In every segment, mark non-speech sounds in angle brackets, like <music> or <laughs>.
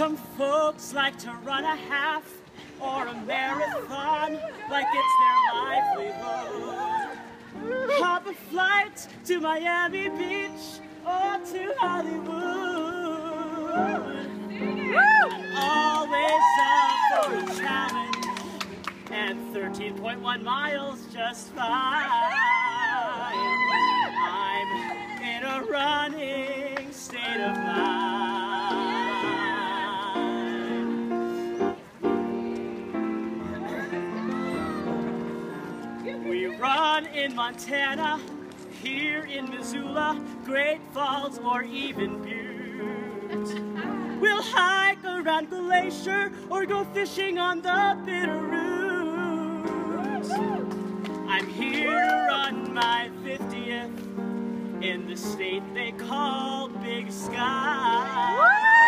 Some folks like to run a half or a marathon like it's their livelihood. Hop a flight to Miami Beach or to Hollywood. Always up for a challenge, and 13.1 miles just fine. Run in Montana, here in Missoula, Great Falls, or even Butte. We'll hike around the Glacier or go fishing on the Bitterroot. I'm here to run my 50th in the state they call Big Sky.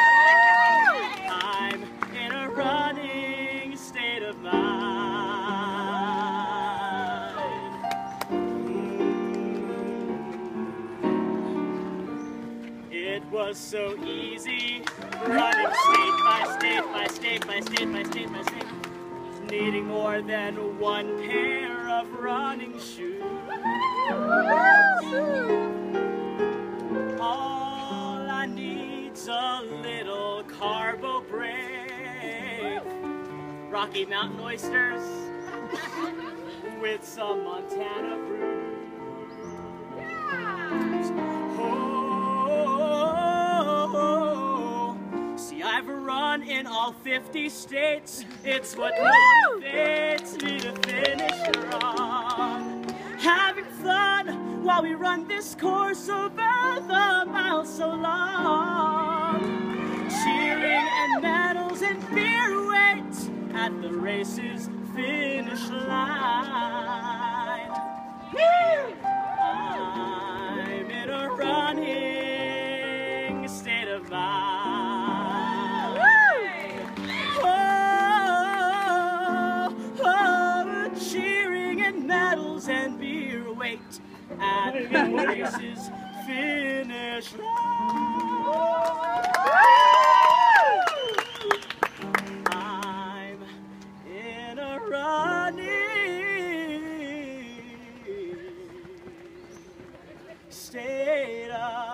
Was so easy running state by state by state by state by state by state, needing more than one pair of running shoes. All I need's a little carbo break, Rocky Mountain oysters <laughs> with some Montana brew. All 50 states. It's what motivates me to finish strong. Having fun while we run this course over the miles so long. Cheering and medals and beer wait at the race's finish line. I'm in a running state of mind. bottles and beer wait at the races finish line. I'm in a running state of